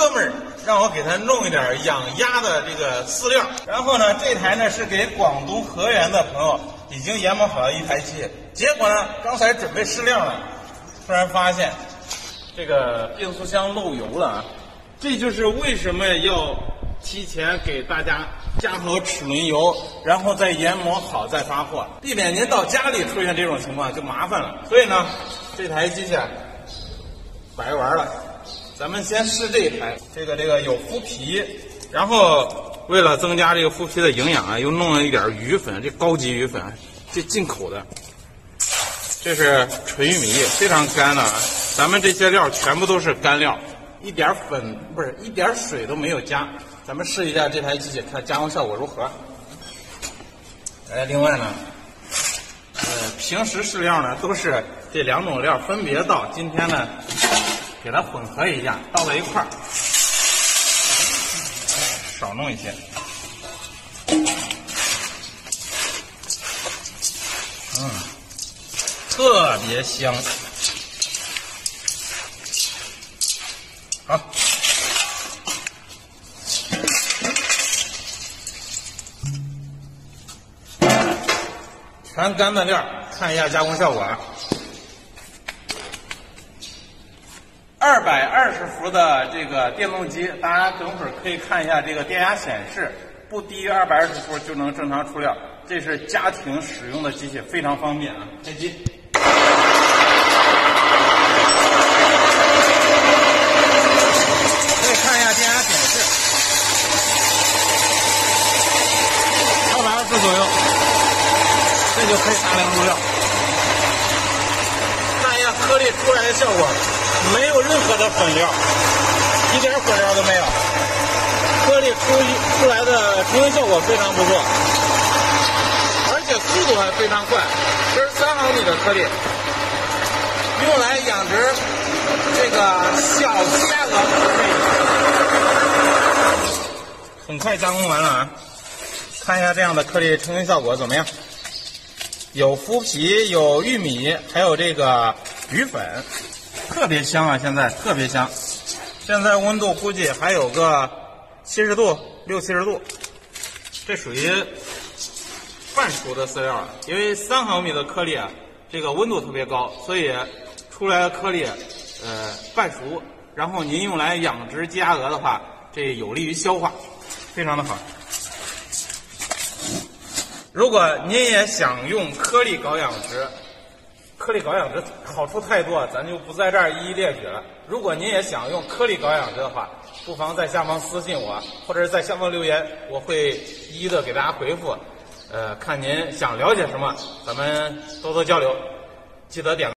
哥们儿让我给他弄一点养鸭的这个饲料。然后呢，这台呢是给广东河源的朋友已经研磨好了一台机。结果呢，刚才准备试料呢，突然发现这个变速箱漏油了啊！这就是为什么要提前给大家加好齿轮油，然后再研磨好再发货，避免您到家里出现这种情况就麻烦了。所以呢，这台机器白玩了。咱们先试这一台，这个这个有麸皮，然后为了增加这个麸皮的营养啊，又弄了一点鱼粉，这高级鱼粉，这进口的。这是纯玉米，非常干的啊！咱们这些料全部都是干料，一点粉不是一点水都没有加。咱们试一下这台机器，看加工效果如何。哎，另外呢，呃，平时试料呢都是这两种料分别倒，今天呢给它混合一下，倒在一块儿，少弄一些。嗯。特别香，好，全干的料，看一下加工效果啊。二百二十伏的这个电动机，大家等会儿可以看一下这个电压显示，不低于二百二十伏就能正常出料。这是家庭使用的机器，非常方便啊！开机。可以看一下电压显示，二百二十左右，这就可以大量入料。看一下颗粒出来的效果，没有任何的粉料，一点粉料都没有，颗粒出出来的成型效果非常不错，而且速度还非常快，这是三毫米的颗粒。用来养殖这个小鸭鹅，很快加工完了啊！看一下这样的颗粒成型效果怎么样？有麸皮，有玉米，还有这个鱼粉，特别香啊！现在特别香。现在温度估计还有个七十度，六七十度。这属于半熟的饲料，因为三毫米的颗粒啊，这个温度特别高，所以。出来的颗粒，呃，半熟，然后您用来养殖鸡鸭鹅的话，这有利于消化，非常的好。如果您也想用颗粒搞养殖，颗粒搞养殖好处太多，咱就不在这儿一一列举了。如果您也想用颗粒搞养殖的话，不妨在下方私信我，或者是在下方留言，我会一一的给大家回复。呃，看您想了解什么，咱们多多交流，记得点。